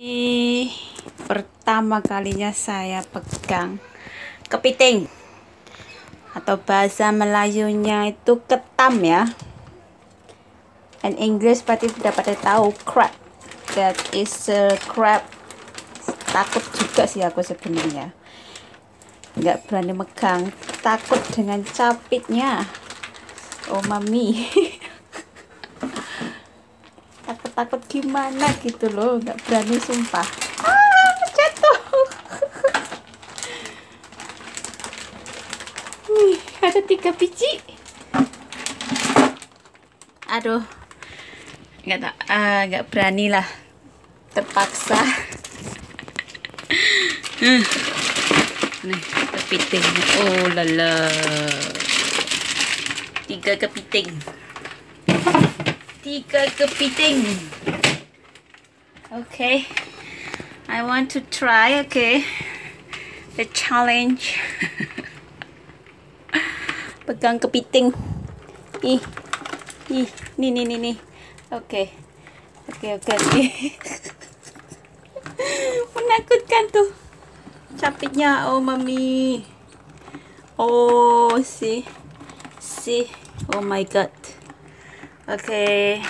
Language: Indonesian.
Ini pertama kalinya saya pegang kepiting. Atau bahasa Melayunya itu ketam ya. And English berarti sudah pada tahu crab. That is a crab. Takut juga sih aku sebenarnya. Nggak berani megang. Takut dengan capitnya. Oh mami takut-takut gimana gitu loh nggak berani sumpah. Ah jatuh. Nih, ada tiga biji. Aduh nggak tak ah, nggak berani lah. Terpaksa. Hmm. nih kepiting. Oh lala. Tiga kepiting tiga kepiting. Okay. I want to try okay the challenge. Pegang kepiting. Ih ih nih nih nih nih oke oke oke oke menakutkan tuh capitnya oh mami. Oh si si. Oh my god Okay.